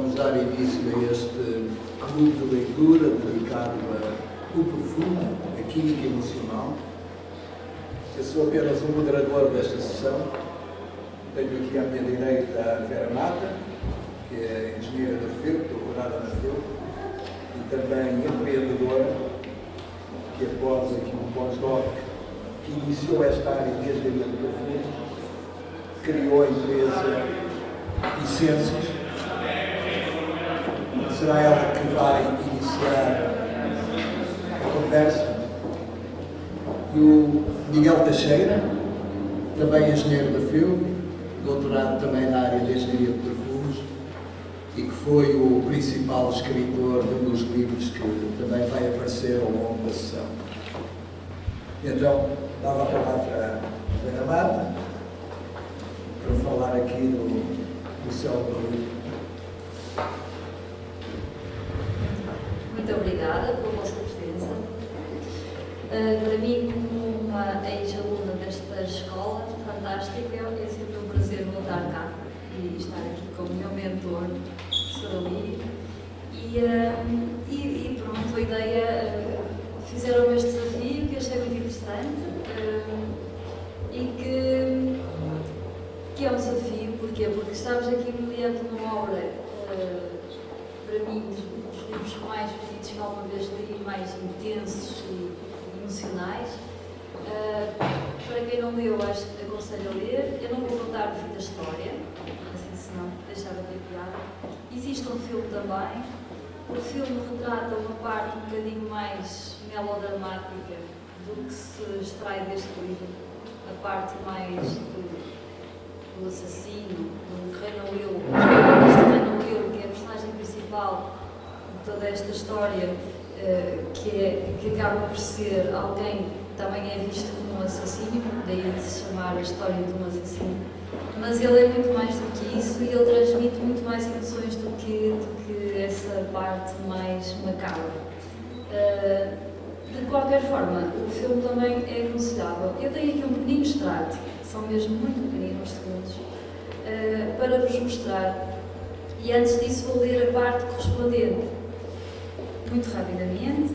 vamos dar início a este clube de leitura dedicado a o profundo, a química emocional. Eu sou apenas um moderador desta sessão. Tenho aqui à minha direita a Vera Mata, que é engenheira da FEU, doutorada na FEU, e também empreendedora, que após aqui um pós-doc, que iniciou esta área desde a minha criou a empresa Essências, será ela que vai iniciar a conversa. E o Miguel Teixeira, também engenheiro da FIU, doutorado também na área de engenharia de perfumes e que foi o principal escritor de um dos livros que também vai aparecer ao longo da sessão. Então, dava a palavra a Vera Mata para falar aqui do, do seu livro. Muito obrigada pela vossa presença. Uh, para mim, como uma ex-aluna desta escola fantástica, é sempre um prazer voltar cá e estar aqui com o meu mentor, o professor Ali. E, uh, e, e, pronto, a ideia, uh, fizeram este desafio que achei muito interessante e que, que é um desafio, porquê? Porque estamos aqui mediante uma obra, livros mais bonitos que alguma vez li, mais intensos e emocionais. Uh, para quem não leu, acho aconselho a ler. Eu não vou contar o fim da história, assim senão deixava de piada. Existe um filme também. O filme retrata uma parte um bocadinho mais melodramática do que se extrai deste livro. A parte mais do, do assassino, do Renan Will, que é a personagem principal toda esta história uh, que, é, que acaba por ser alguém também é visto como um assassino, daí se chamar a história de um assassino. Mas ele é muito mais do que isso e ele transmite muito mais emoções do que, do que essa parte mais macabra. Uh, de qualquer forma, o filme também é aconselhável. Eu tenho aqui um pequenino extrato, são mesmo muito pequeninos segundos, uh, para vos mostrar. E antes disso vou ler a parte correspondente muito rapidamente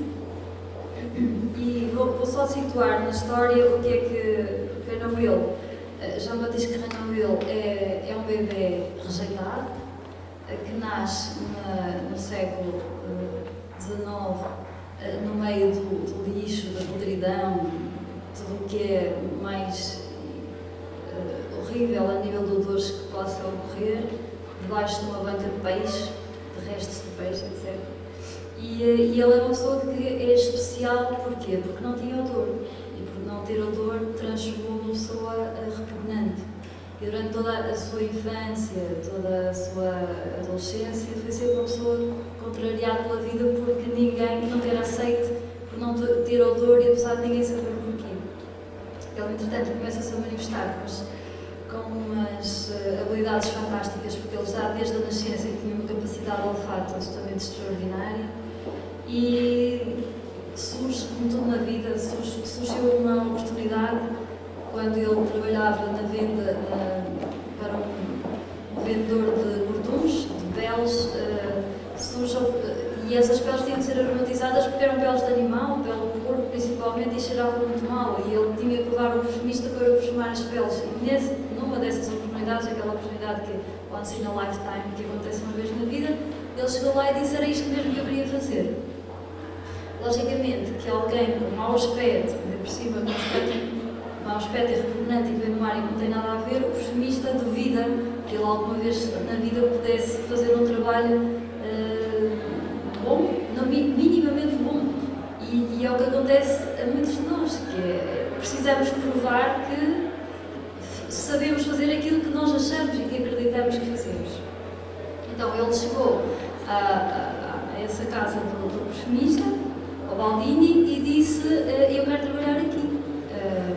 e vou, vou, só situar na história o que é que Renan Will, eh, Jean Baptiste Renan Will é, é um bebê rejeitado eh, que nasce na, no século XIX eh, no meio do, do, lixo, da podridão, tudo o que é mais horrível a nível de odores que possa ocorrer, debaixo de uma banca de peixe, de restos de peixe, etc. E, e ele é uma pessoa que é especial, porquê? Porque não tinha odor. E por não ter odor, transformou uma pessoa repugnante. E durante toda a sua infância, toda a sua adolescência, foi sempre uma pessoa contrariada pela vida porque ninguém não era aceito por não ter odor e apesar de ninguém saber porquê. Ele, entretanto, começa-se a manifestar mas com umas uh, habilidades fantásticas, porque ele já desde a nascença tinha uma capacidade de olfato absolutamente extraordinária e surge, como tudo na vida, surge, surgiu uma oportunidade quando ele trabalhava na venda para um, vendedor de cortuns, de peles, uh, surge, uh, e essas peles tinham de ser aromatizadas porque eram peles de animal, pele do corpo principalmente, e cheiravam muito mal, e ele tinha que levar um perfumista para perfumar as peles. E nesse, numa dessas oportunidades, aquela oportunidade que once in a lifetime, que acontece uma vez na vida, ele chegou lá e disse era isto mesmo que eu queria fazer. Logicamente que alguém com mau aspecto, ainda por cima com aspecto, mau aspecto e repugnante e que vem no mar e não tem nada a ver, o perfumista duvida que ele alguma vez na vida pudesse fazer um trabalho uh, bom, não, minimamente bom. E, e, é o que acontece a muitos de nós, que é, precisamos provar que sabemos fazer aquilo que nós achamos e que acreditamos que fazemos. Então ele chegou a, a, a essa casa do, do perfumista ao Baldini e disse uh, eu quero trabalhar aqui. Uh,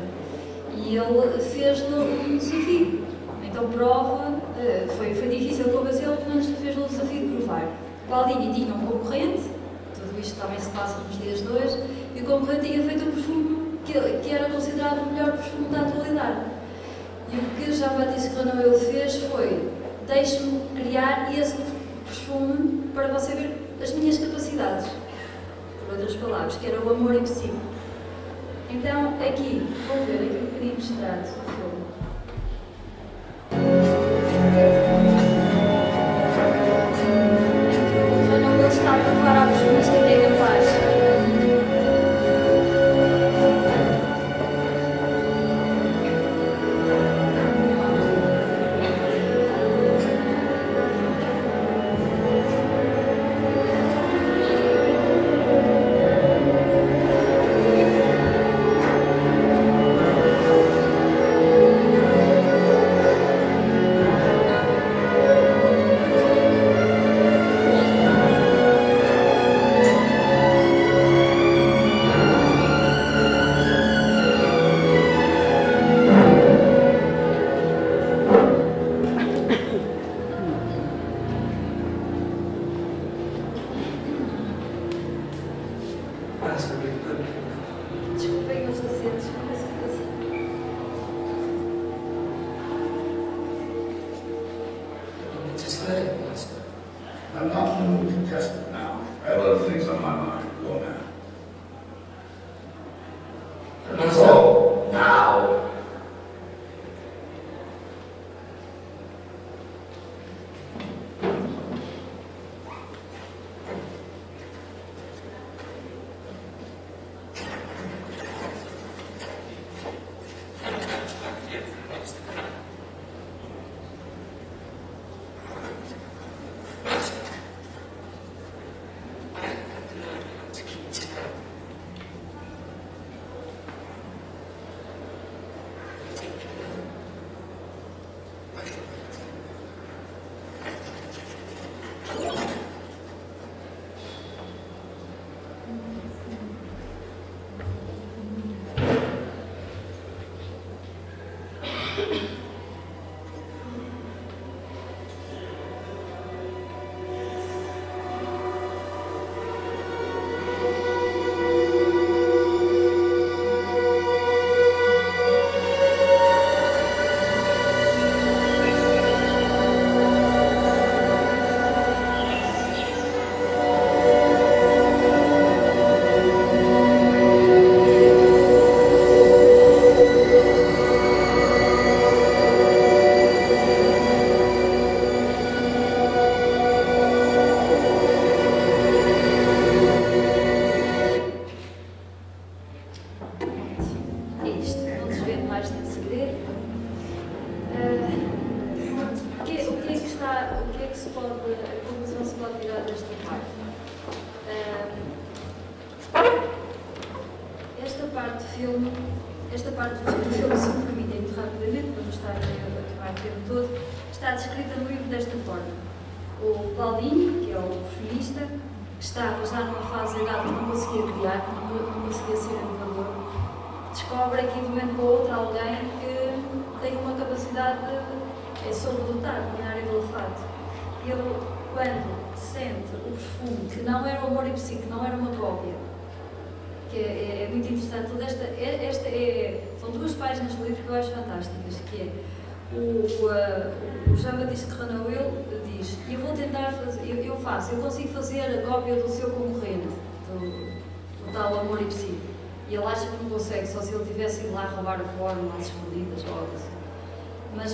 e ele fez-lhe um desafio. Então prova, uh, foi, foi difícil convencê-lo, mas fez-lhe o desafio de provar. O Baldini tinha um concorrente, tudo isto também se passa nos dias de hoje, e o concorrente tinha feito um perfume que, que era considerado o melhor perfume da atualidade. E o que Jean-Baptiste Renaud fez foi deixe-me criar esse perfume para você ver as minhas capacidades, por outras palavras, que era o amor si. Então, aqui, vou ver aqui um bocadinho de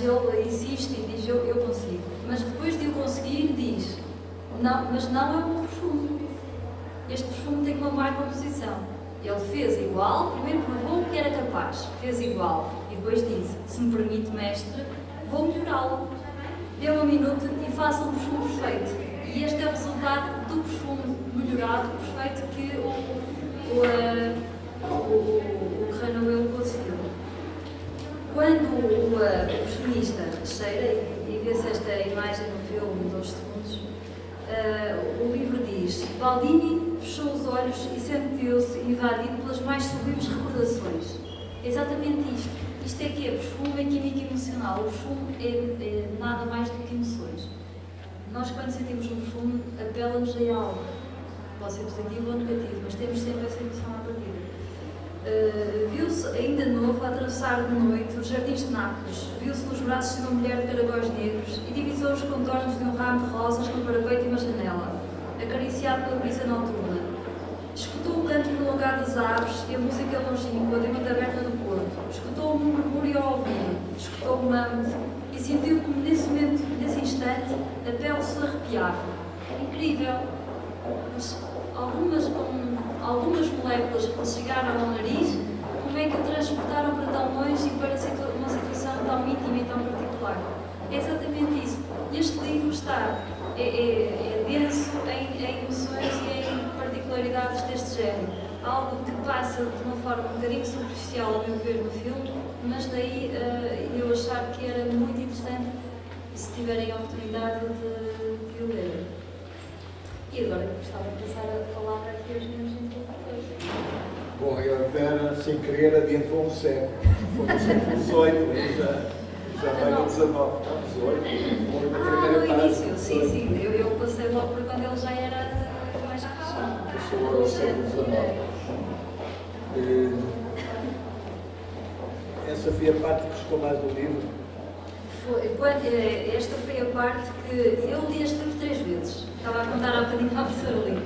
ele insiste e diz, eu, eu consigo. Mas depois de o conseguir, diz, não, mas não é o meu perfume. Este perfume tem uma má composição. Ele fez igual, primeiro provou que era capaz, fez igual. E depois disse, se me permite, mestre, vou melhorá-lo. Deu um minuto e faça um perfume perfeito. E este é o resultado do perfume melhorado, perfeito, que o, o, o, o, o conseguiu. Quando o perfumista cheira, e, vê-se esta imagem no filme, dois segundos, uh, o livro diz: Baldini fechou os olhos e sentiu-se invadido pelas mais sublimes recordações. É exatamente isto. Isto é que é perfume, é química emocional. O perfume é, é nada mais do que emoções. Nós, quando sentimos um perfume, apela-nos a algo. Pode ser positivo ou negativo, mas temos sempre essa emoção à. Uh, Viu-se ainda novo, a atravessar de noite os jardins de Nápoles, viu-se nos braços de uma mulher de caragóis negros e divisou os contornos de um ramo de rosas no parapeito e uma janela, acariciado pela brisa noturna. Escutou o canto prolongado das aves e a música longínqua de uma taberna do Porto. Escutou um murmúrio ao ouvido, escutou o mambo e sentiu como nesse momento, nesse instante, a pele se arrepiava. Incrível! Mas algumas, algumas moléculas que chegaram ao nariz, como é que o transportaram para tão longe e para uma situação tão íntima e tão particular? É exatamente isso. Este livro está, é, é, é denso em, em emoções e em particularidades deste género. Algo que passa de uma forma um bocadinho superficial, a meu ver, no filme, mas daí uh, eu achar que era muito interessante se tiverem a oportunidade de, de o ler. E agora gostava de passar a palavra aqui aos meus interlocutores. Bom, eu Vera, sem querer, adiantou um século. Foi no século XVIII, já, já vai no XIX, não, XVIII. Ah, no início, sim, sim. Eu, eu passei logo por quando ele já era mais recente. Passou agora ao século XIX. Essa foi a parte que gostou mais do livro? Foi, eh, esta foi a parte que eu li este livro três vezes. Estava a contar há bocadinho à professora Lino.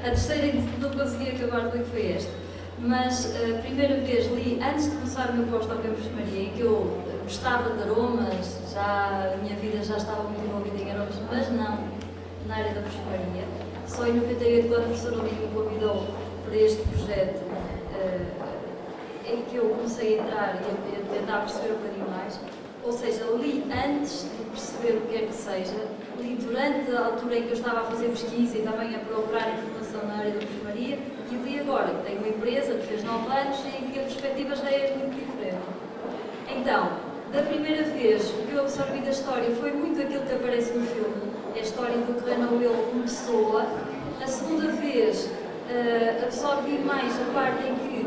A terceira não consegui acabar de ler foi esta. Mas eh, a primeira vez li, antes de começar o meu pós-doc em perfumaria, em que eu gostava de aromas, já, a minha vida já estava muito envolvida em aromas, mas não na área da perfumaria. Só em 98, quando a professora Lino me convidou para este projeto, em que eu comecei a entrar e a, tentar perceber um bocadinho mais. Ou seja, li antes de perceber o que quer que seja, li durante a altura em que eu estava a fazer pesquisa e também a procurar informação na área da perfumaria, e li agora, que tenho uma empresa que fez 9 anos e em que a perspectiva já é muito diferente. Então, da primeira vez, o que eu absorvi da história foi muito aquilo que aparece no filme, é a história do Renan Will como pessoa. A segunda vez, uh, absorvi mais a parte em que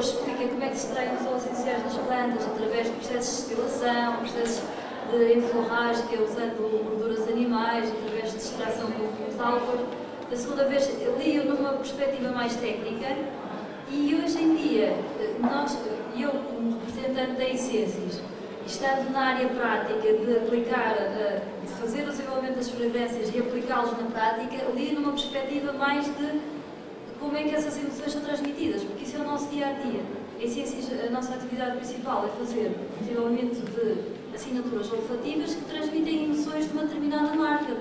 explica como é que se extraem os óleos essenciais das plantas através de processos de destilação, processos de enflorragem, que é usando gorduras animais, através de extração dos álcool. Da segunda vez li-o numa perspectiva mais técnica e hoje em dia, nós, eu como representante da Essências, estando na área prática de aplicar, de fazer o desenvolvimento das fragrâncias e aplicá-los na prática, li numa perspectiva mais de como é que essas emoções são transmitidas, porque isso é o nosso dia a dia. Em ciências, a nossa atividade principal é fazer desenvolvimento de assinaturas olfativas que transmitem emoções de uma determinada marca,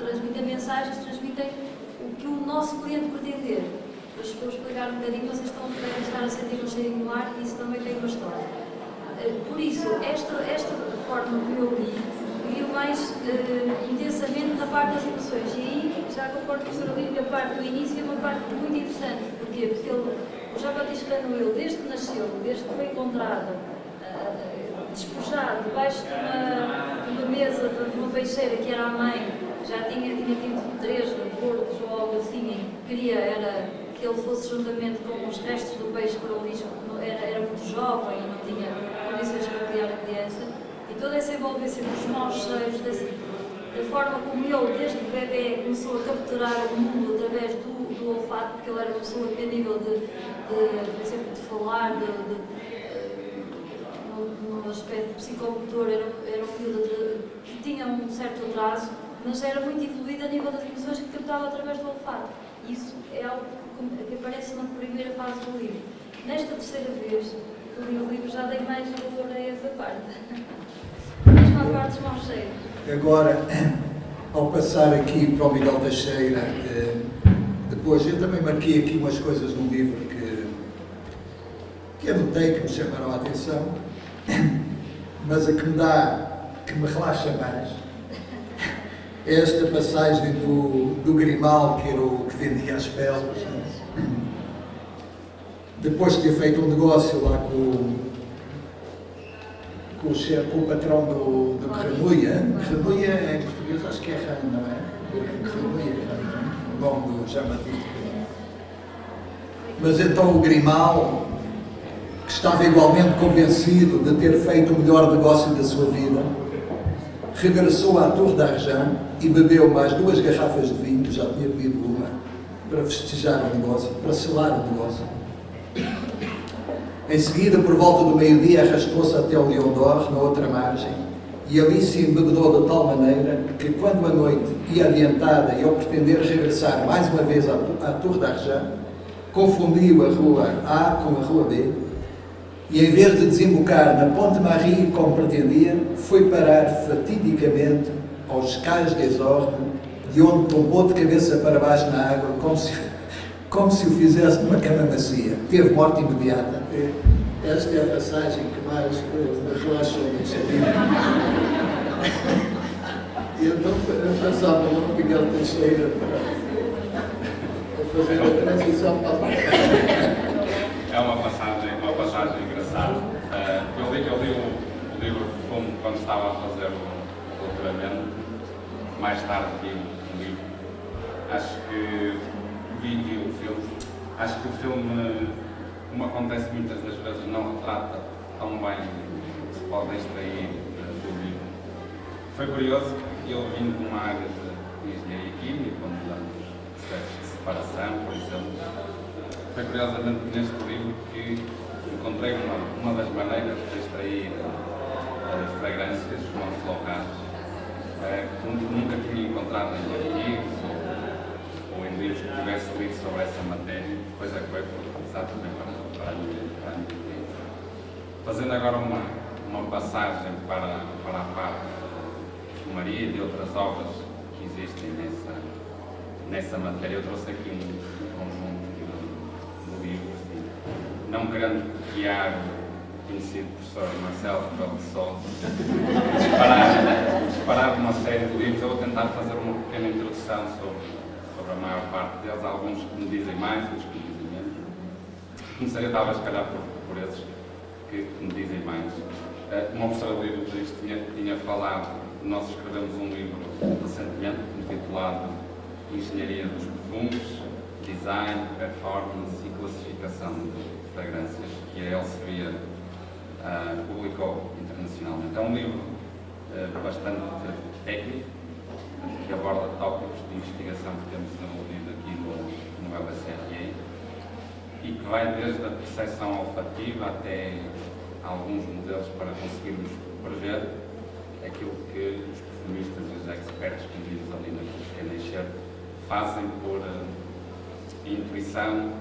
transmitem mensagens, transmitem o que o nosso cliente pretender. Depois vou explicar um bocadinho, vocês estão a estar a sentir um cheirinho no ar e isso também tem uma história. Eh, por isso, esta, esta forma que eu li, li mais uh, intensamente na parte das emoções. E aí já concordo com o Sr. Que a parte do início é uma parte muito interessante. Porquê? Porque ele, o João Batista Canoel, desde que nasceu, desde que foi encontrado, uh, despojado, debaixo de uma, de uma mesa de uma peixeira que era a mãe, já tinha, tinha tido três gordos ou algo assim, queria era que ele fosse juntamente com os restos do peixe para o lixo, porque era, era muito jovem e não tinha condições para criar a criança. E toda essa envolvência dos maus cheiros, desse, da forma como ele, desde bebê, começou a capturar o mundo através do, do olfato, porque ele era uma pessoa que, a nível de, de, por exemplo, de falar, de, de no, aspecto psicomotor, era, era um que tinha um certo atraso, mas era muito evoluído a nível das emoções que captava através do olfato. Isso é algo que, que aparece na primeira fase do livro. Nesta terceira vez, o livro, já dei mais valor a essa parte. Mesmo a parte dos maus cheiros. Agora, ao passar aqui para o Miguel Teixeira, eh, depois eu também marquei aqui umas coisas no livro que, que anotei, que me chamaram a atenção, mas a que me dá, que me relaxa mais, é esta passagem do, do Grimal, que era o que vendia as peles. Depois de ter feito um negócio lá com com o, chefe, com o patrão do, do Remuia. Remuia em português acho que é Rã, não é? Remuia, o nome do Jean Batista. Mas então o Grimal, que estava igualmente convencido de ter feito o melhor negócio da sua vida, regressou à Torre da Arjan e bebeu mais duas garrafas de vinho, já tinha bebido uma, para festejar o negócio, para selar o negócio. Em seguida, por volta do meio-dia, arrastou-se até o Leão d'Or, na outra margem, e ali se embebedou de tal maneira que, quando a noite ia adiantada e ao pretender regressar mais uma vez à, à Torre d'Argent, confundiu a rua A com a rua B e, em vez de desembocar na Ponte Marie como pretendia, foi parar fatidicamente aos cais de Ordem, de onde tombou de cabeça para baixo na água, como se, como se o fizesse numa cama macia. Teve morte imediata. Esta é a passagem que mais relaxou neste livro. E então passava o Miguel Teixeira para fazer a transição para É uma passagem, uma passagem engraçada. Uh, eu li, eu li o, o livro como quando estava a fazer o doutoramento, mais tarde vi o livro. Acho que vi o filme. Acho que o filme, como acontece muitas das vezes, não retrata tão bem o que se pode extrair do livro. Foi curioso, eu vim de uma área de engenharia química, onde damos processos de separação, por exemplo. Foi curiosamente neste livro que encontrei uma, uma das maneiras de extrair as fragrâncias, os locais, eh, que nunca tinha encontrado em artigos ou, ou em livros que tivesse lido sobre essa matéria, coisa que foi exatamente para, a. Fazendo agora uma, uma passagem para, para a parte de Maria e de outras obras que existem nessa, nessa matéria, eu trouxe aqui um, um conjunto de, de livros, e, não querendo copiar o conhecido professor Marcelo Rebelo de Sousa, disparar, uma série de livros, eu vou tentar fazer uma pequena introdução sobre, sobre a maior parte deles, alguns que me dizem mais, outros que me. Começaria talvez, se calhar, por, por esses que me dizem mais. Uma professora de livros tinha, tinha falado, nós escrevemos um livro recentemente, intitulado Engenharia dos Perfumes, Design, Performance e Classificação de Fragrâncias, que a Elsevier uh, publicou internacionalmente. É um livro uh, bastante técnico, que aborda tópicos de investigação que temos desenvolvido aqui no, no LSRE e que vai desde a percepção olfativa até alguns modelos para conseguirmos prever aquilo que os perfumistas e os experts convidados ali na pequena enxerto fazem por uh, intuição,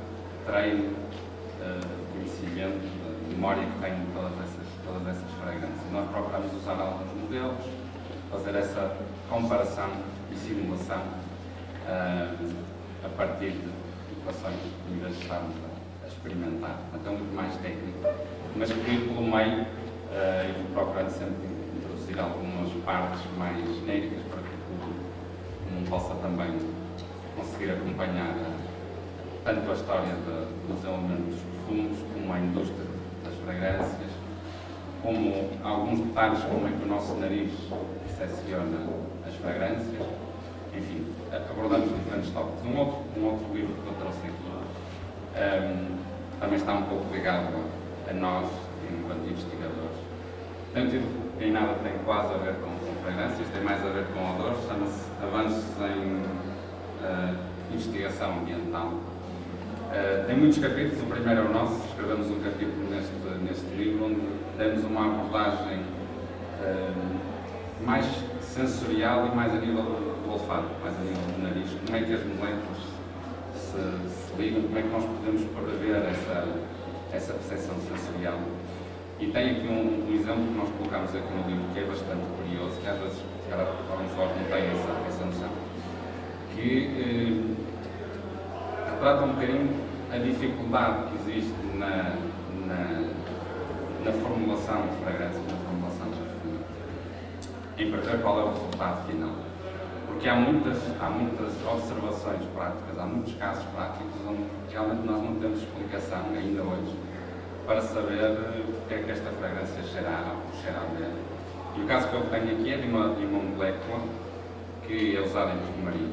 treino, uh, conhecimento, memória que têm de todas essas, todas essas fragrâncias. Nós procuramos usar alguns modelos, fazer essa comparação e simulação uh, a partir de equações, em vez experimentar. Então, muito mais técnico, mas que pelo meio uh, eu vou procurando sempre introduzir algumas partes mais genéricas para que o público possa também conseguir acompanhar tanto a história de, do desenvolvimento dos perfumes, como a indústria das fragrâncias, como alguns detalhes como é que o nosso nariz secciona as fragrâncias, enfim, abordamos diferentes tópicos. Um outro, um outro livro que eu trouxe aqui um, também está um pouco ligado a, nós, enquanto investigadores. Tido, em nada tem quase a ver com, com fragrâncias, tem mais a ver com odores, chama-se Avanços em uh, Investigação Ambiental. Uh, tem muitos capítulos, o primeiro é o nosso, escrevemos um capítulo neste, neste livro onde demos uma abordagem uh, mais sensorial e mais a nível do olfato, mais a nível do nariz, como é que as moléculas se, se ligam, como é que nós podemos prever essa, essa percepção sensorial. E tem aqui um, um, exemplo que nós colocamos aqui no livro que é bastante curioso, que às vezes alguns de não têm essa, essa noção, que eh, retrata um bocadinho a dificuldade que existe na, na, na formulação de fragrâncias, na formulação de perfume, em perceber qual é o resultado final. Porque há muitas, há muitas observações práticas, há muitos casos práticos onde realmente nós não temos explicação ainda hoje para saber o que é que esta fragrância cheira ou cheira a. E o caso que eu tenho aqui é de uma, de uma molécula que é usada em perfumaria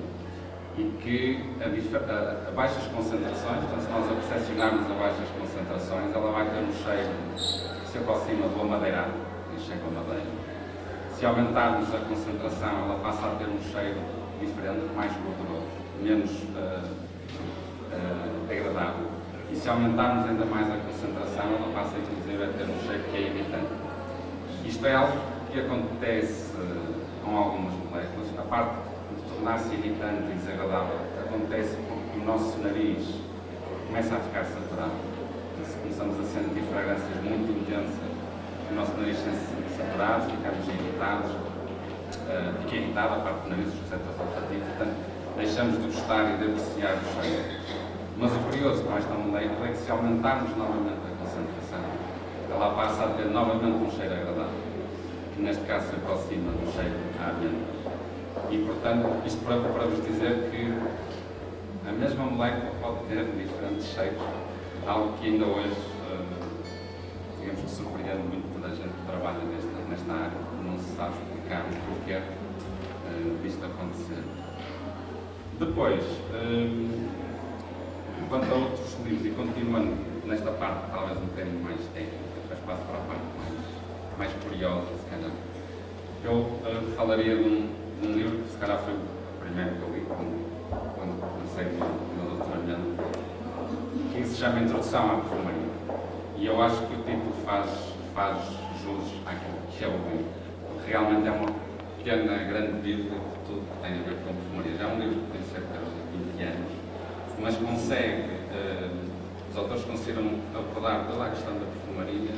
e que a, a, a, baixas concentrações, portanto, se nós a percepcionarmos a baixas concentrações, ela vai ter um cheiro que se aproxima do amadeirado, e cheiro a madeira. Se aumentarmos a concentração, ela passa a ter um cheiro diferente, mais gorduroso, menos uh, uh, agradável. E se aumentarmos ainda mais a concentração, ela passa inclusive a ter um cheiro que é irritante. Isto é algo que acontece com algumas moléculas. A parte de tornar-se irritante e desagradável acontece porque o nosso nariz começa a ficar saturado. Se começamos a sentir fragrâncias muito intensas, o nosso nariz sente-se saturado, ficamos irritados, uh, fica irritado a parte do nariz, os receptores olfativos, portanto, deixamos de gostar e de apreciar o cheiro. Mas o curioso com esta molécula é que se aumentarmos novamente a concentração, ela passa a ter novamente um cheiro agradável, que neste caso se aproxima do cheiro à amêndoa. E, portanto, isto para, para vos dizer que a mesma molécula pode ter diferentes cheiros, algo que ainda hoje, uh, digamos que surpreende muito toda a gente que trabalha nesta, nesta área, não se sabe explicar o porquê uh, disto acontecer. Depois, uh, quanto a outros livros, e continuando nesta parte talvez um bocadinho mais técnica, faz espaço para a parte mais, mais curiosa, se calhar, eu uh, falaria de um, de um, livro que se calhar foi o primeiro que eu li quando, quando comecei o meu doutoramento, que se chama Introdução à Perfumaria. E eu acho que o título faz, faz jus àquilo que é o livro. Realmente é uma pequena, grande bíblia de tudo que tem a ver com perfumaria. Já é um livro que tem cerca de 20 anos mas consegue, uh, os autores conseguiram abordar toda a questão da perfumaria,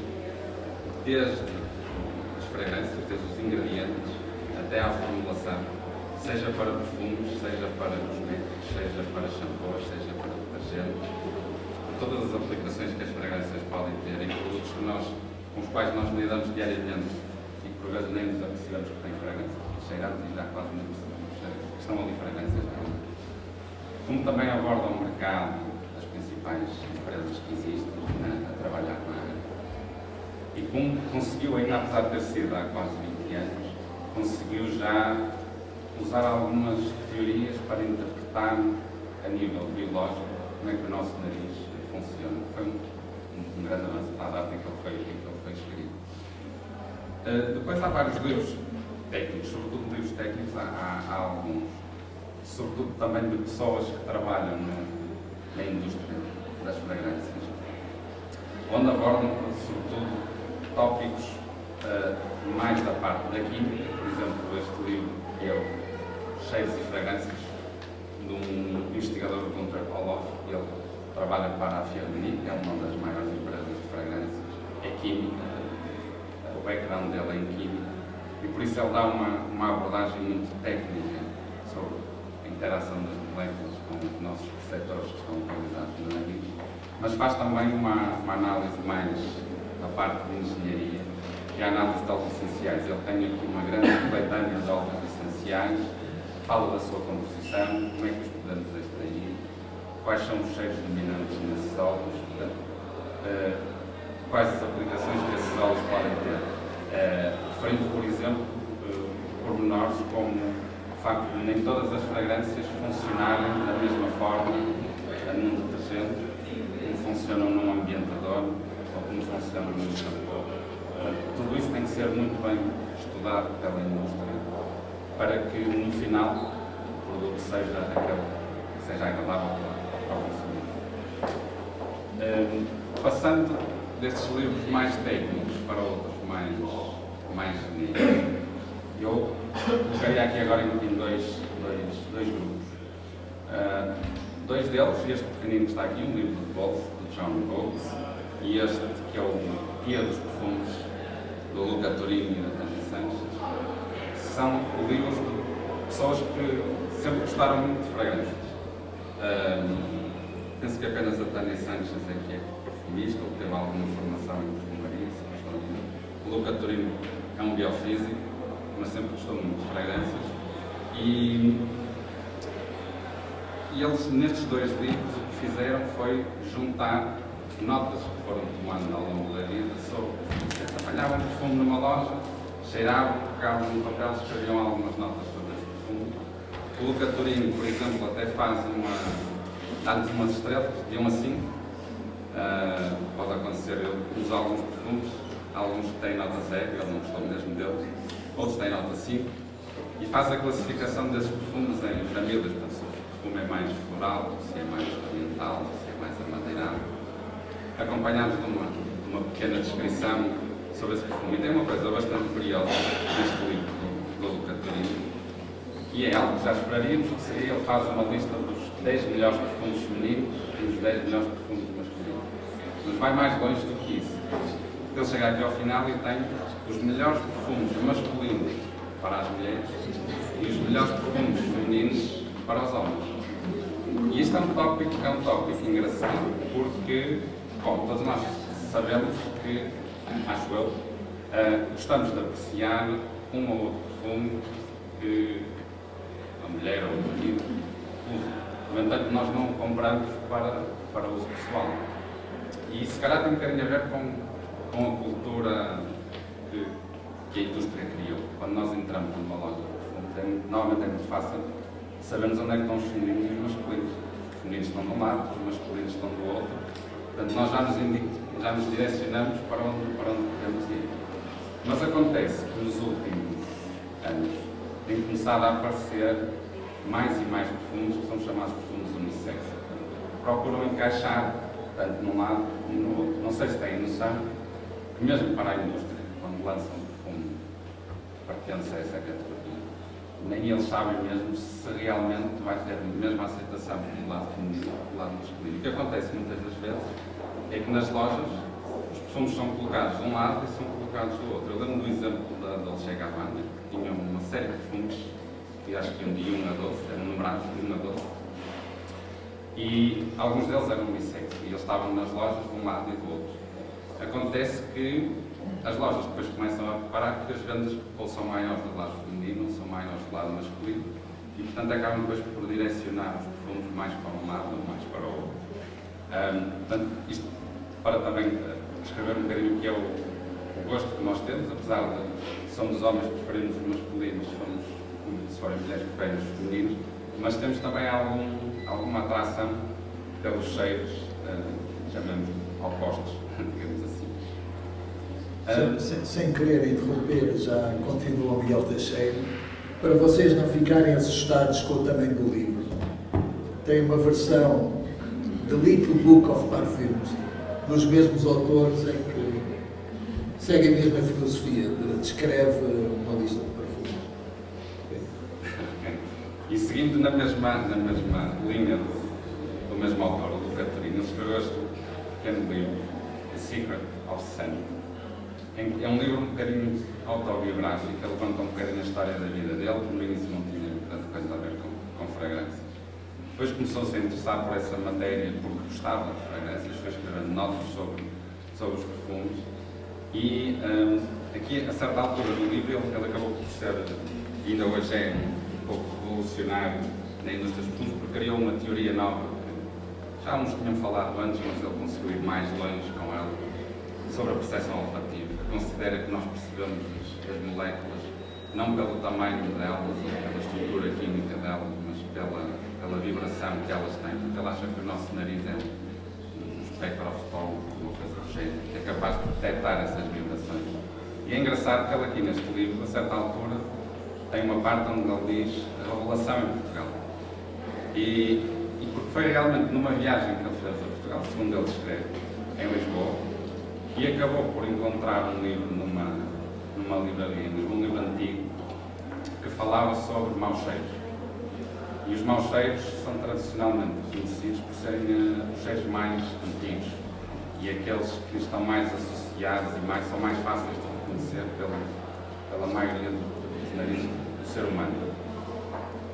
desde as fragrâncias, desde os ingredientes, até à formulação, seja para perfumes, seja para cosméticos, seja para shampoos, seja para detergentes, todas as aplicações que as fragrâncias podem ter em produtos que nós, com os quais nós lidamos diariamente e que por vezes nem nos apercebemos que têm fragrância, cheiramos e já quase percebemos que estão ali fragrâncias como também aborda o mercado das principais empresas que existem né, a trabalhar na área. E como conseguiu, ainda apesar de ter sido há quase 20 anos, conseguiu já usar algumas teorias para interpretar a nível biológico como é que o nosso nariz funciona. Foi um, um grande avanço para a data em que ele foi, em que ele foi escrito. Uh, depois há vários livros técnicos, sobretudo livros técnicos, há, há, alguns sobretudo também de pessoas que trabalham na, na indústria das fragrâncias, onde abordam, sobretudo, tópicos uh, mais da parte da química, por exemplo, este livro que é o Cheiros e Fragrâncias, de um investigador, Gunther Olof, ele trabalha para a Fiorni, que é uma das maiores empresas de fragrâncias, é química, background dele é em química, e por isso ele dá uma, uma abordagem muito técnica sobre interação das moléculas com os nossos receptores que estão localizados no nariz, mas faz também uma, uma análise mais da parte de engenharia, que é a análise de óleos essenciais. Ele tem aqui uma grande coletânea de óleos essenciais, fala da sua composição, como é que os podemos extrair, quais são os cheiros dominantes nesses óleos, portanto, uh, quais as aplicações que esses óleos podem ter. Uh, referindo, por exemplo, uh, pormenores como facto de nem todas as fragrâncias funcionarem da mesma forma num detergente, como funcionam num ambientador ou como funcionam num shampoo. Tudo isso tem que ser muito bem estudado pela indústria para que no final o produto seja aquele que seja agradável para o consumidor. Um, passando destes livros mais técnicos para outros mais, mais genéricos, eu colocaria aqui agora em dois, dois, dois grupos. Uh, dois deles, este pequenino que está aqui, um livro de bolso, de John Bowles, e este que é o Guia dos Perfumes, do Luca Torini e da Tânia Sanches, são livros de pessoas que sempre gostaram muito de fragrâncias. Uh, penso que apenas a Tânia Sanches é que é perfumista, ou teve alguma formação em perfumaria, O Luca Torino é um biofísico, mas sempre gostou muito de fragrâncias. E, e eles, nestes dois livros, o que fizeram foi juntar notas que foram tomando ao longo da vida sobre. Trabalhavam perfume numa loja, cheiravam, tocavam no papel, escreviam algumas notas sobre esse perfume. O Luca Turini, por exemplo, até faz uma. dá-nos umas estrelas, de 1 a 5. Uh, pode acontecer, ele usa alguns perfumes, alguns que têm nota zero, ele não gostou mesmo deles outros têm nota 5, e faz a classificação desses perfumes em famílias, portanto, se o perfume é mais floral, se é mais oriental, se é mais amadeirado. acompanhados de uma, uma pequena descrição sobre esse perfume. E tem uma coisa bastante curiosa neste livro do, do Catarino, e é algo que já esperaríamos, que seria, ele faz uma lista dos 10 melhores perfumes femininos e os 10 melhores perfumes masculinos. Mas vai mais longe do que isso. Ele chega aqui ao final e tem os melhores perfumes masculinos para as mulheres e os melhores perfumes femininos para os homens. E isto é um tópico, é um tópico engraçado, porque, bom, todos nós sabemos que, acho eu, uh, gostamos de apreciar um ou outro perfume que a mulher ou o marido usa. No entanto, nós não compramos para, para uso pessoal. E se calhar tem um bocadinho a ver com, com a cultura que, que a indústria criou. Quando nós entramos numa loja perfumes, é, normalmente é muito fácil sabemos onde é que estão os femininos e os masculinos. Os femininos estão de um lado, os masculinos estão do outro. Portanto, nós já nos, já nos direcionamos para onde, para onde podemos ir. Mas acontece que nos últimos anos tem começado a aparecer mais e mais perfumes que são chamados perfumes unissex. Procuram encaixar tanto num lado como no outro. Não sei se têm noção que mesmo para a indústria, quando lançam um perfume, pertence a essa categoria nem eles sabem mesmo se realmente vai ter a mesma aceitação do lado feminino do lado masculino. O que acontece muitas das vezes é que nas lojas os perfumes são colocados de um lado e são colocados do outro. Eu lembro do exemplo da Dolce Gabbana, que tinha uma série de perfumes, que acho que iam de 1 a 12, eram numerados de 1 a 12, e alguns deles eram unissex, e eles estavam nas lojas de um lado e do outro. Acontece que as lojas depois começam a reparar que as vendas ou são maiores do lado feminino são maiores do lado masculino e, portanto, acabam depois por direcionar os perfumes mais para um lado ou mais para o outro. Um, portanto, isto para também descrever um bocadinho o que é o, gosto que nós temos, apesar de somos homens preferimos os masculinos, somos, se forem mulheres, preferem os femininos, mas temos também algum, alguma atração pelos cheiros, uh, chamamos opostos. Sem, sem, sem, querer interromper, já continua Miguel Teixeira, para vocês não ficarem assustados com o tamanho do livro. Tem uma versão The Little Book of Parfums, dos mesmos autores em que segue a mesma filosofia, descreve uma lista de perfumes. E seguindo na mesma, na mesma linha do, do mesmo autor, do Catarina, escreveu este pequeno livro, The Secret of Sanity é um livro um bocadinho autobiográfico, ele conta um bocadinho a história da vida dele, que no início não tinha tanta coisa a ver com, com fragrâncias. Depois começou-se a interessar por essa matéria, porque gostava de fragrâncias, foi escrevendo notas sobre, sobre os perfumes. E um, aqui, a certa altura do livro, ele, ele acabou por ser, ainda hoje é um pouco revolucionário na indústria dos perfumes, porque criou uma teoria nova que já uns tinham falado antes, mas ele conseguiu ir mais longe com ela, sobre a percepção olfativa considera que nós percebemos as, as moléculas não pelo tamanho delas ou pela estrutura química delas, mas pela, pela vibração que elas têm. Porque ela acha que o nosso nariz é um espectrofotón, uma coisa do género, que é capaz de detectar essas vibrações. E é engraçado que ela aqui neste livro, a certa altura, tem uma parte onde ele diz a revelação em Portugal. E, e porque foi realmente numa viagem que ele fez a Portugal, segundo ele escreve, em Lisboa, e acabou por encontrar um livro numa, numa livraria, um livro antigo, que falava sobre maus cheiros. E os maus cheiros são tradicionalmente conhecidos por serem uh, os cheiros mais antigos e aqueles que estão mais associados e mais, são mais fáceis de reconhecer pela, pela maioria do ser humano.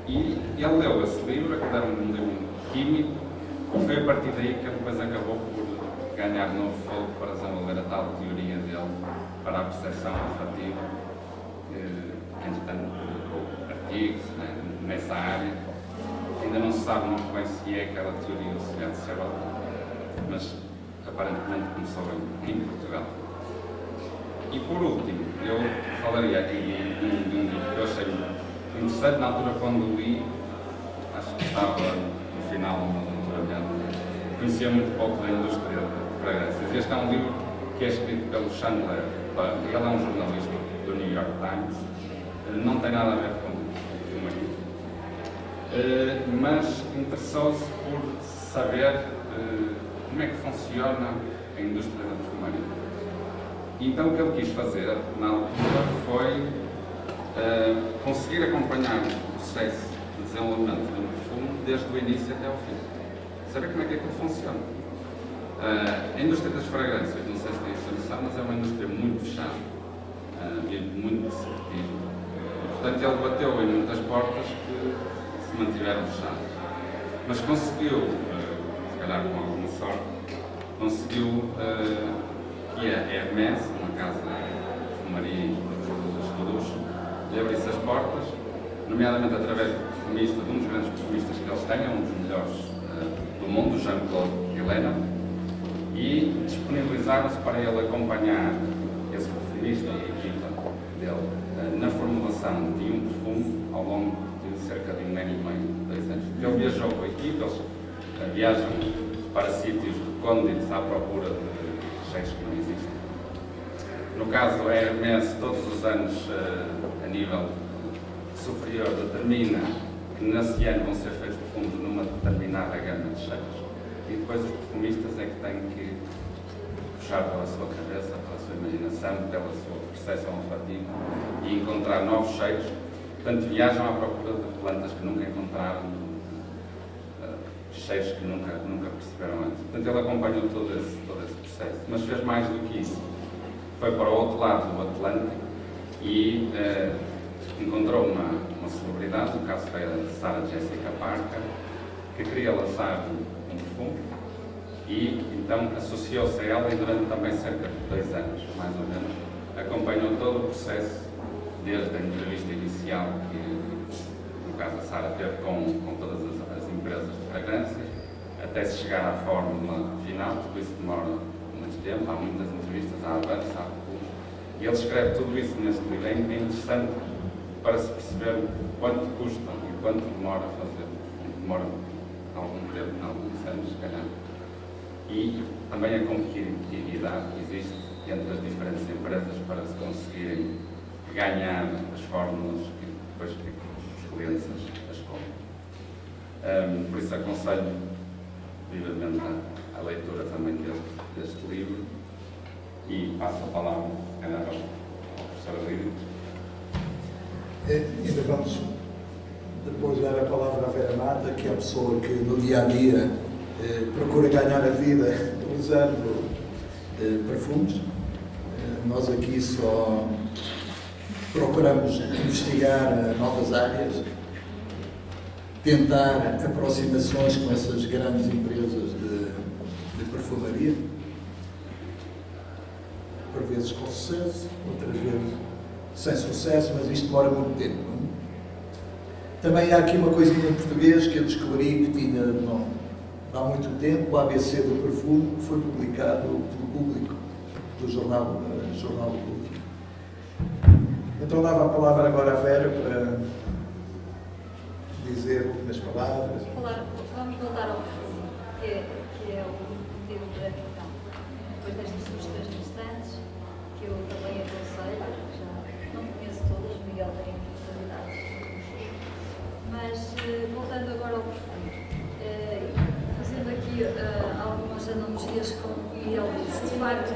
E ele leu esse livro, que era um livro químico, e foi a partir daí que ele depois acabou ganhar novo fogo para desenvolver a tal teoria dele para a percepção olfativa, que, entretanto, publicou artigos né, nessa área. Ainda não se sabe muito bem se é aquela teoria ou se é de ser outra, mas aparentemente começou em, em Portugal. E por último, eu falaria aqui de um, livro que eu achei interessante na altura quando li, acho que estava no final uma leitura conhecia muito pouco da indústria fragrâncias. Este é um livro que é escrito pelo Chandler Ele é um jornalista do New York Times. Não tem nada a ver com o. Eh, mas interessou-se por saber eh, como é que funciona a indústria da perfumaria. Então o que ele quis fazer na altura foi uh, conseguir acompanhar o processo de desenvolvimento de um perfume desde o início até ao fim. Saber como é que aquilo funciona. Uh, a indústria das fragrâncias, não sei se tem essa noção, mas é uma indústria muito fechada uh, e muito seletiva. Portanto, ele bateu em muitas portas que se mantiveram fechadas. Mas conseguiu, se calhar com alguma sorte, conseguiu que a Hermès, uma casa de fumaria e produtos lhe abrisse as portas, nomeadamente através de um dos grandes perfumistas que eles têm, um dos melhores do mundo, Jean-Claude Helena, e disponibilizaram-se para ele acompanhar esse perfumista e a equipa dele uh, na formulação de um perfume ao longo de cerca de um ano e meio, dois anos. Ele viajou com a equipa, eles viajam para sítios recônditos à procura de cheios que não existem. No caso, a Hermes, todos os anos, eh, a nível superior, determina que nesse ano vão ser feitos perfumes numa determinada gama de cheios. E depois os perfumistas é que têm que puxar pela sua cabeça, pela sua imaginação, pela sua percepção olfativa e encontrar novos cheios. Portanto, viajam à procura de plantas que nunca encontraram, cheios que nunca, nunca perceberam antes. Portanto, ele acompanhou todo esse, todo esse processo, mas fez mais do que isso. Foi para o outro lado do Atlântico e eh, encontrou uma, uma celebridade, no caso foi a Sarah Jessica Parker, que queria lançar e então associou-se a ela e durante também cerca de dois anos, mais ou menos, acompanhou todo o processo, desde a entrevista inicial que, no caso, a Sara teve com, com todas as empresas de fragrâncias, até se chegar à fórmula final, tudo isso demora muito tempo, há muitas entrevistas, há avanços, há e ele escreve tudo isso neste livro. É interessante para se perceber quanto custa e quanto demora a fazer, demora algum tempo, alguns E também a competitividade que existe entre as diferentes empresas para se conseguirem ganhar as fórmulas que depois os clientes um, por isso aconselho vivamente a, a leitura também deste, deste, livro e passo a palavra ao professor Lírio. É, ainda vamos depois dar a palavra à Vera Mata, que é a pessoa que no dia a dia eh, procura ganhar a vida usando eh, perfumes. Eh, nós aqui só procuramos investigar novas áreas tentar aproximações com essas grandes empresas de, de perfumaria, por vezes com sucesso, outras vezes sem sucesso, mas isto demora muito tempo. É? Também há aqui uma coisinha em português que eu descobri que tinha não, há muito tempo, o ABC do perfume foi publicado pelo público, do jornal, uh, jornal Público. Então dava a palavra agora à Vera para dizer últimas palavras? vamos voltar ao perfume, que é, que é o motivo da questão. Depois destas sugestões restantes, que eu também aconselho, já não conheço todas, Miguel tem responsabilidades, mas eh, voltando agora ao perfume, eh, fazendo aqui eh, algumas analogias com o que ele disse, de facto,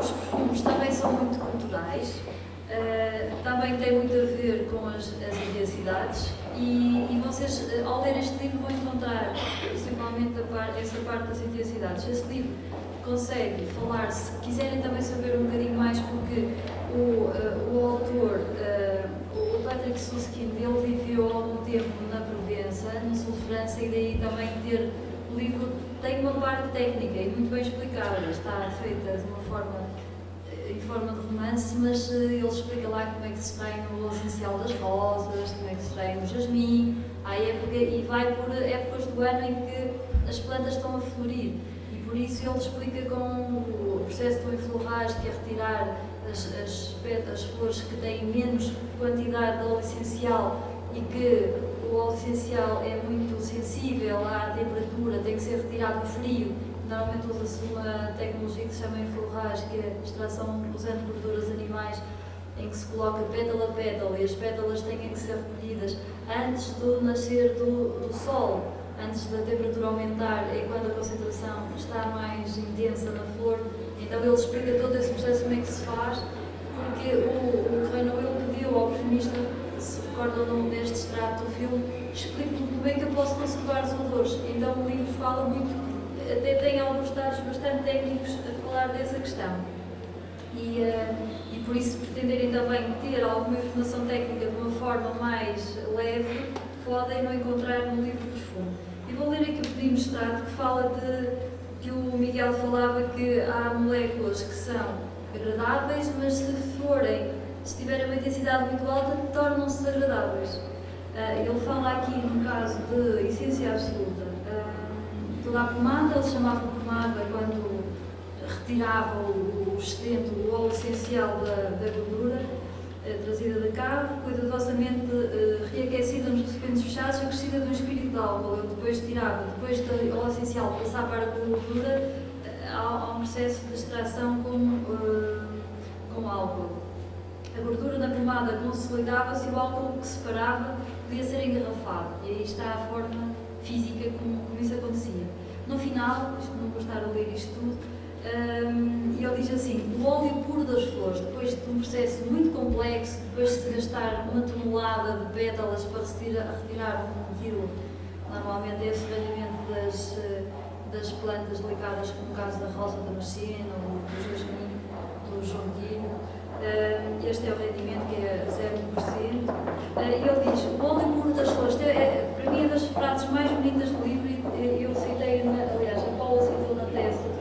os perfumes também são muito culturais. Uh, também tem muito a ver com as, as intensidades e, e, vocês, uh, ao ler este livro, vão encontrar principalmente parte, essa parte das intensidades. Este livro consegue falar, se quiserem também saber um bocadinho mais, porque o, uh, o autor, o Patrick Susskind, ele viveu algum tempo na Provença, no sul de França, e daí também ter o livro tem uma parte técnica e muito bem explicada, está feita de uma forma em forma de romance, mas uh, ele explica lá como é que se extrai o essencial das rosas, como é que se extrai o jasmim, à época, e vai por épocas do ano em que as plantas estão a florir. E por isso ele explica com o processo do enflorrage, que é retirar as, as, as flores que têm menos quantidade de óleo essencial e que o óleo essencial é muito sensível à temperatura, tem que ser retirado no frio Normalmente usa-se uma tecnologia que se chama enforragem, que é a extração usando gorduras animais, em que se coloca pétala a pétala e as pétalas têm que ser recolhidas antes do nascer do, do sol, antes da temperatura aumentar, é quando a concentração pensa na flor. Então ele explica todo esse processo como é que se faz, porque o, o Reino ele pediu ao perfumista, se recordam deste extrato do filme, explique-me como é que eu posso conservar os odores. Então o livro fala muito, até tem alguns dados bastante técnicos a falar dessa questão. E, uh, e por isso pretenderem também ter alguma informação técnica de uma forma mais leve, podem não encontrar no livro profundo. E vou ler aqui o pedido extrato que fala de que o Miguel falava que há moléculas que são agradáveis, mas se forem, se tiverem uma intensidade muito alta, tornam-se agradáveis. Uh, ele fala aqui no caso de essência absoluta. Uh, toda a pomada, ele chamava pomada quando retirava o, excedente, o óleo essencial da, da gordura eh, trazida da carne, cuidadosamente eh, reaquecida nos recipientes fechados acrescida de um espírito de álcool. Eu depois tirava, depois do óleo essencial passar para a gordura, eh, há, há, um processo de extração com, com álcool. A gordura na pomada consolidava-se e o álcool que separava podia ser engarrafado. E aí está a forma física como, como isso acontecia. No final, não vou estar a ler isto tudo, um, ele diz assim: o óleo puro das flores, depois de um processo muito complexo, depois de se gastar uma tonelada de pétalas para retirar, retirar um quilo, normalmente é rendimento das, eh, das plantas delicadas, como o caso da rosa da Messina ou do jasmim, do jonquilho. Uh, este é o rendimento que é 0%. Uh, e ele diz: o óleo puro das flores, é, é, para mim, é das frases mais bonitas do livro, eu citei, aliás, a Paula citou na tese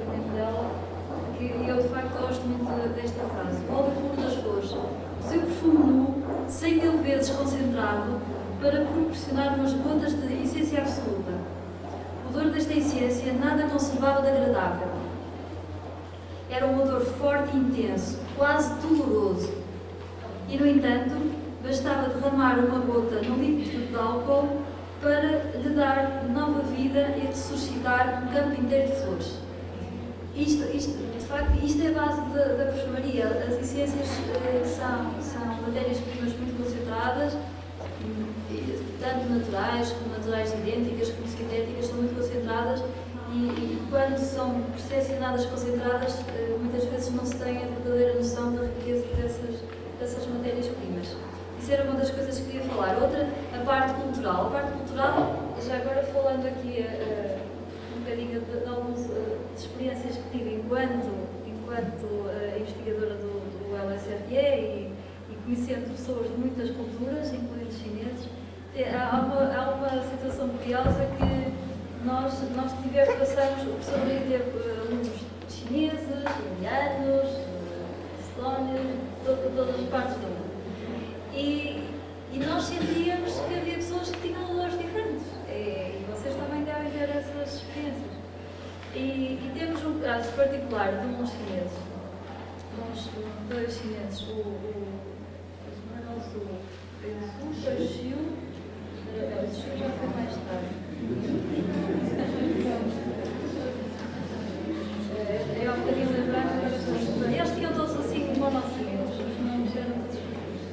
e eu de facto gosto muito desta frase. O puro das flores, o seu perfume nu, cem mil vezes concentrado, para proporcionar umas gotas de essência absoluta. O odor desta essência nada conservava de agradável. Era um odor forte e intenso, quase doloroso. E, no entanto, bastava derramar uma gota no líquido de álcool para lhe dar nova vida e ressuscitar um campo inteiro de flores. Isto, isto, de facto, isto é a base da, da perfumaria. As essências eh, são, são matérias-primas muito concentradas, tanto naturais como naturais idênticas, como sintéticas, são muito concentradas e, e quando são percepcionadas concentradas, eh, muitas vezes não se tem a verdadeira noção da riqueza dessas, dessas matérias-primas. Isso era uma das coisas que queria falar. Outra, a parte cultural. A parte cultural, já agora falando aqui. Uh, bocadinho de, de algumas uh, experiências que tive enquanto, enquanto uh, investigadora do, do LSRE e, e, conhecendo pessoas de muitas culturas, incluindo chineses. Há uma, há uma situação curiosa que nós, nós tivemos, passamos, o professor teve alunos chineses, indianos, estónios, todas as partes do mundo. E, e nós sentíamos que havia pessoas que tinham valores diferentes. É, e vocês também devem ter essas experiências. E, e, temos um caso particular de uns chineses, uns, dois chineses, o, o, o nosso o Xiu, o Xiu já foi mais tarde. É, é um bocadinho lembrar, eles tinham todos assim como nós tínhamos, os nomes eram todos,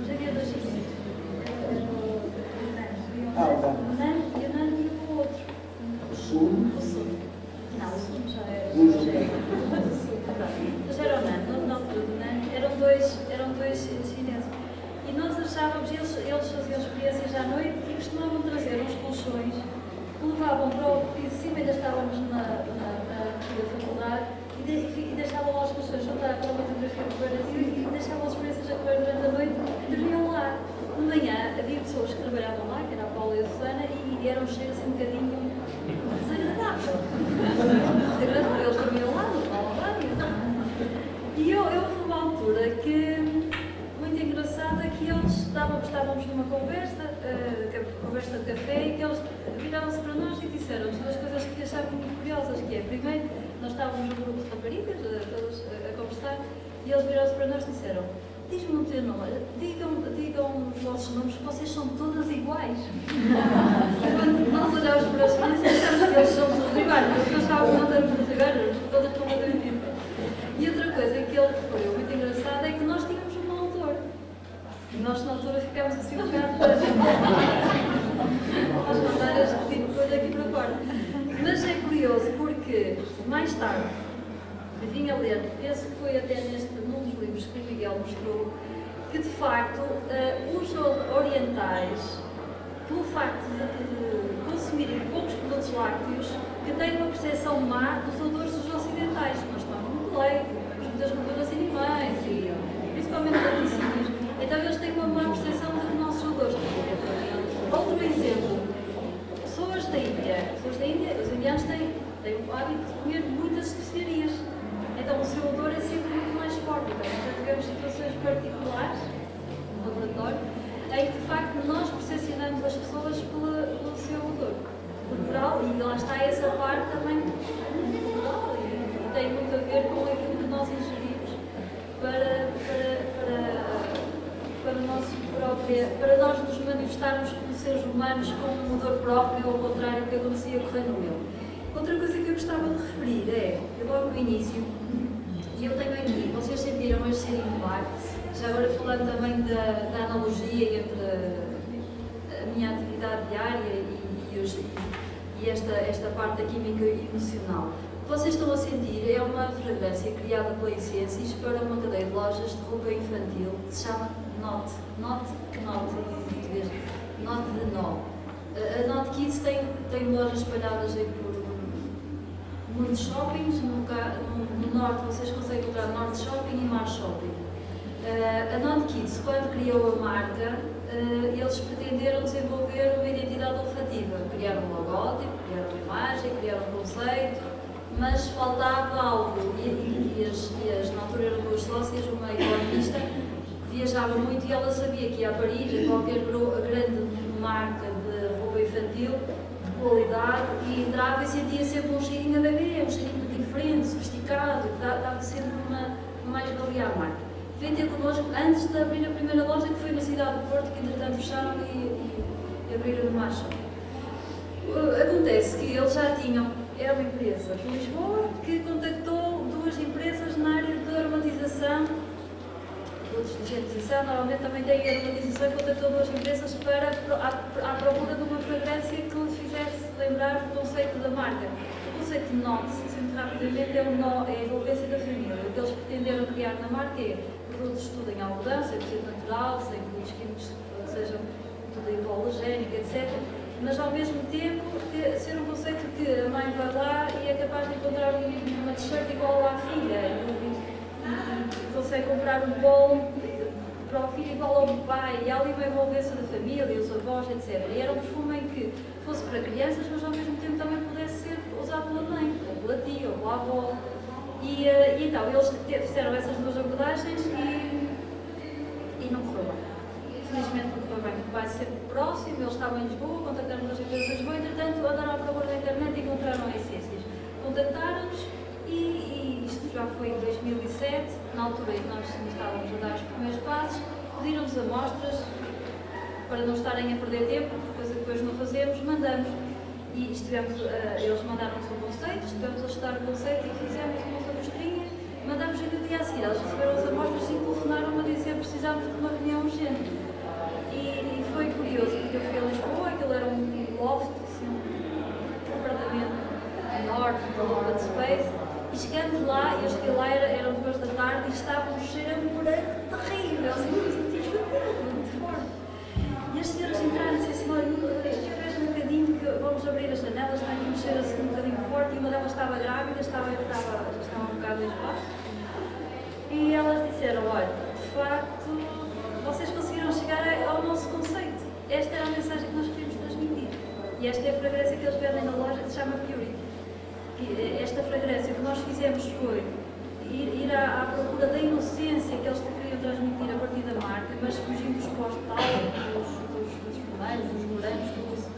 mas havia dois chineses. Ah, tá. O Nan e o Nan e o outro. O Sul? O Sul. Não, o Sul já era. O Sul. Mas era o Nan, na altura do Nan, eram dois, eram dois chineses. E nós achávamos, eles, eles faziam experiências à noite e costumavam trazer uns colchões que levavam para o piso de cima, ainda estávamos na, na, na, na faculdade, e, de, e deixavam lá os colchões junto à cromatografia cooperativa e deixavam as experiências a correr durante a noite e dormiam lá. De manhã havia pessoas que trabalhavam lá, que era a Paula e a Susana, e era um cheiro assim um bocadinho desagradável. desagradável, eles dormiam lá, no lá e eu, eu fui uma altura que, muito engraçada, que eles estavam, estávamos numa conversa, uh, conversa de café, e que eles e disseram-nos duas coisas que achavam muito curiosas, que é, primeiro, nós estávamos num grupo de raparigas, uh, todas a, conversar, e eles viraram-se para nós e disseram Diz-me o teu nome, digam, digam os vossos nomes, vocês são todas iguais. Quando nós olhamos para as crianças, achamos que eles são todos iguais, mas nós que não éramos iguais, todas completamente. E outra coisa que ele foi muito engraçado é que nós tínhamos um autor. E nós, na altura, ficámos assim um bocado para as mandar este tipo de coisa aqui para fora. Mas é curioso porque, mais tarde, vinha ler, penso que foi até neste, num dos livros que o Miguel mostrou, que de facto uh, os orientais, pelo facto de, de, consumirem poucos produtos lácteos, que têm uma percepção má dos odores dos ocidentais. Nós tomamos muito leite, muitas gorduras animais e principalmente laticínios. Então eles têm uma má percepção dos nossos odores. Outro exemplo, pessoas da Índia, pessoas da Índia, os indianos têm, têm o hábito de comer muitas especiarias. Então o seu odor é sempre muito mais forte. Então, nós tivemos situações particulares no laboratório em que de facto nós percepcionamos as pessoas pelo, pelo seu odor corporal e lá está essa parte também cultural e tem muito a ver com aquilo que nós ingerimos para, para, para, para, nosso próprio, para nós nos manifestarmos como seres humanos com um odor próprio, ao contrário do que acontecia com o Outra coisa gostava de referir é, logo no início, e eu tenho aqui, vocês sentiram este cheirinho do ar, já agora falando também da, da analogia entre a, a minha atividade diária e, e, os, e esta, esta parte da química emocional. O que vocês estão a sentir é uma fragrância criada pela Essences para uma cadeia de lojas de roupa infantil que se chama Not. Not, Not. Not de Nó. A Not Kids tem, tem lojas espalhadas aí por muitos shoppings. No, no, no, norte vocês conseguem encontrar Norte Shopping e Mar Shopping. Uh, a Not Kids, quando criou a marca, uh, eles pretenderam desenvolver uma identidade olfativa. Criaram um logótipo, criaram uma imagem, criaram um conceito, mas faltava algo. E, e, e, as, e as, na altura eram duas sócias, uma economista, que viajava muito e ela sabia que ia a Paris, a qualquer grande marca de roupa infantil, qualidade e entrava e sentia sempre um cheirinho a bebê, um cheirinho diferente, sofisticado, que dava sempre uma, mais-valia à marca. Veio ter connosco antes de abrir a primeira loja, que foi na cidade do Porto, que entretanto fecharam e, e, e abriram no Macho. Acontece que eles já tinham, era uma empresa de Lisboa que contactou duas empresas na área de aromatização produtos de higienização, normalmente também tem aromatização e contactou duas empresas para, à, à procura de uma fragrância que lhe fizesse lembrar o conceito da marca. O conceito de NOT, muito rapidamente, é, um nó, é a envolvência da família. O que eles pretenderam criar na marca é produtos tudo em algodão, 100% natural, sem produtos químicos, sejam tudo hipoalergénico, etc. Mas ao mesmo tempo ser um conceito que a mãe vai lá e é capaz de encontrar uma t-shirt igual à filha consegue comprar um bolo para o filho igual ao pai, e há ali uma envolvência da família, os avós, etc. E era um em que fosse para crianças, mas ao mesmo tempo também pudesse ser usado pela mãe, ou pela tia, ou pela avó. E, eh, e então, eles fizeram essas duas abordagens e, e não correu bem. Felizmente não correu bem, vai ser próximo, eles estavam em Lisboa, contactaram as empresas de Lisboa, entretanto andaram à procura da internet e encontraram Essências. Contactaram-nos e já foi em 2007, na altura em que nós estávamos a dar os primeiros passos, pediram-nos amostras para não estarem a perder tempo, coisa que depois não fazemos, mandamos. E estivemos, uh, eles mandaram-nos um conceito, estivemos a estudar o conceito e fizemos uma amostrinha, mandamos ainda dia a seguir. Eles receberam as amostras e telefonaram a dizer precisávamos de uma reunião urgente. E, e, foi curioso, porque eu fui a Lisboa, aquilo era um loft, assim, um apartamento enorme, da Open Space, e chegamos lá, e eu cheguei lá, era, eram duas da tarde, e estava um cheiro a morango terrível, assim. E as senhoras entraram e disseram assim, olha, espera um bocadinho que vamos abrir as janelas, aqui um cheiro assim um bocadinho forte, e uma delas estava grávida, estava, estava, estava um bocado baixo. E elas disseram, olha, de facto, vocês conseguiram chegar ao nosso conceito. Esta era a mensagem que nós queríamos transmitir. E esta é a fragrância que eles vendem na loja, que se chama Purity esta fragrância que nós fizemos foi ir, ir à, à, procura da inocência que eles queriam transmitir a partir da marca, mas fugindo dos pós-tal, dos, dos morangos, tudo isso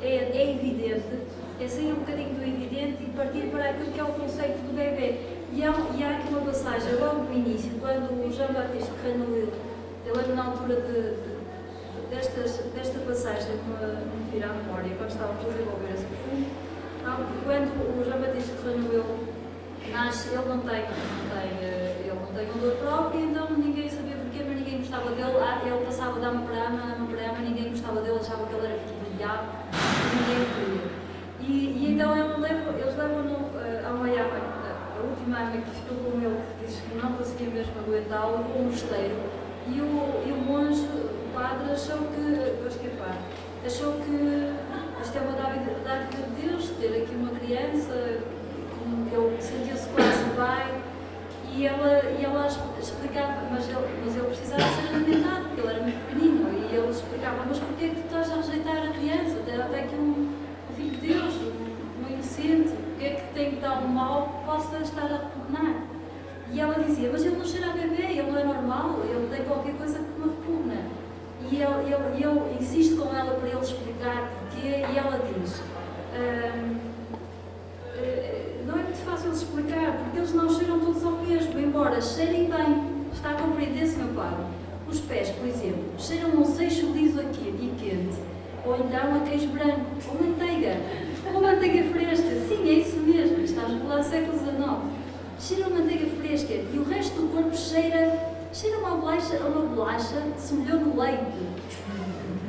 é, é evidente, é sair um bocadinho do evidente e partir para aquilo que é o conceito do bebê. E há, e há aqui uma passagem logo no início, quando o Jean-Baptiste Renouil, lembro na altura de, de destas, desta passagem que me, me à memória, quando estávamos a desenvolver esse perfume, quando o Batista Ferrano nasce, ele não tem, não tem, eh, ele não tem um dor próprio, então ninguém ninguém gostava dele. Ah, ele passava de ama para ama, ama para ama, ninguém gostava dele, achava que ele era filho de diabo, ninguém queria. E, e então ele eles levam-no uh, a uma ama, a última ama que mesmo aguentá-lo, levou um mosteiro e o, e o monge, o padre, achou que, vou escapar, achou que isto é uma dádiva de Deus, ter aqui uma criança, ele sentiu-se quase pai, e ela, e ela explicava, mas ele, mas ele precisava ser alimentado, porque ele era muito pequenino, e ele explicava, mas porquê é que tu estás a rejeitar a criança? Até aqui um, um filho de Deus, um, um inocente, porquê é que tem que dar um mal que possa estar a repugnar? E ela dizia, mas ele não cheira a bebê, ele não é normal, ele tem qualquer coisa que me repugna. E ele, ele, ele insiste com ela para ele explicar porquê, e ela diz, hum, não é muito fácil explicar, porque eles não cheiram todos ao mesmo, embora cheirem bem. Está a compreender, Sr. Padre? Os pés, por exemplo, cheiram um seixo liso aqui e quente, ou então a queijo branco, ou manteiga, ou manteiga fresca. Sim, é isso mesmo, estamos a falar do século XIX. Cheira a manteiga fresca e o resto do corpo cheira, cheira uma bolacha, uma bolacha que se molhou no leite.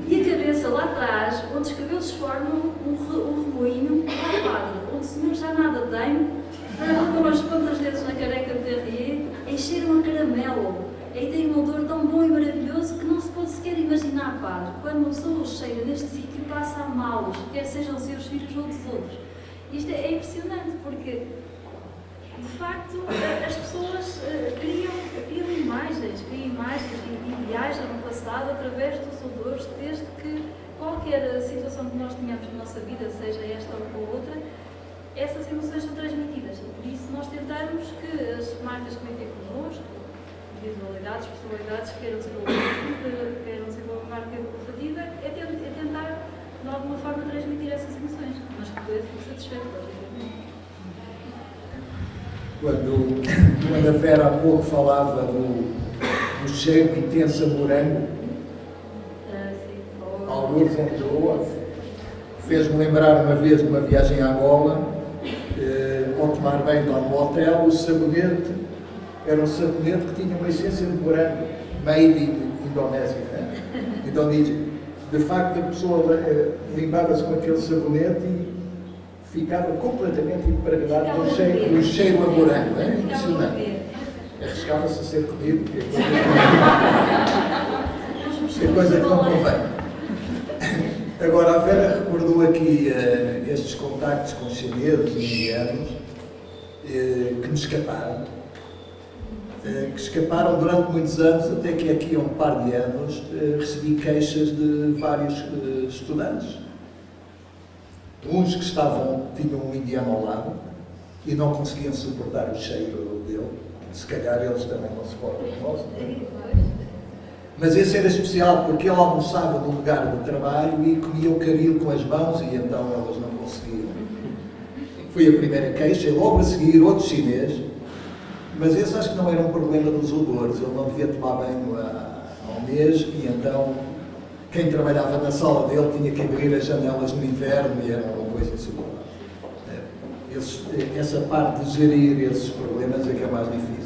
E a cabeça lá atrás, onde os cabelos formam um, um remoinho, lá padre, onde o senhor já nada tem, com as pontas dedos na careca de terrier, encheram a caramelo. Aí tem um odor tão bom e maravilhoso que não se pode sequer imaginar, padre. Quando uma pessoa cheira neste sítio, passa a malos, quer sejam seus filhos ou dos outros. Isto é impressionante, porque de facto, as pessoas uh, criam, criam imagens, criam imagens e, viajam no passado através dos odores, desde que qualquer situação que nós tenhamos na nossa vida, seja esta ou outra, essas emoções são transmitidas. E por isso nós tentamos que as marcas que vêm connosco, visualidades, personalidades, queiram desenvolver, queiram desenvolver uma marca olfativa, é, é tentar, de alguma forma, transmitir essas emoções, mas que depois fique satisfeito quando, quando a Vera há pouco falava do, do cheiro intenso a morango, alguns em Lisboa, fez-me lembrar uma vez de uma viagem à Angola, ao tomar banho lá no hotel, o sabonete era um sabonete que tinha uma essência de morango, made in Indonésia. Né? Então diz, de facto a pessoa eh, limpava-se com aquele sabonete e ficava completamente impregnado do cheiro, do cheiro a morango. É impressionante. Arriscava-se a ser comido, porque é coisa que não convém. Agora, a Vera recordou aqui uh, estes contactos com chineses e indianos que me escaparam. Uh, que escaparam durante muitos anos, até que aqui há um par de anos recebi queixas de vários estudantes uns que estavam, tinham um indiano ao lado e não conseguiam suportar o cheiro dele. Se calhar eles também não suportam o nosso. Mas esse era especial porque ele almoçava no lugar de trabalho e comia o caril com as mãos e então elas não. Foi a primeira queixa, e logo a seguir outro chinês, mas esse acho que não era um problema dos odores, ele não devia tomar banho há um mês e então quem trabalhava na sala dele tinha que abrir as janelas no inverno e era uma coisa insuportável. essa parte de gerir esses problemas é que é mais difícil.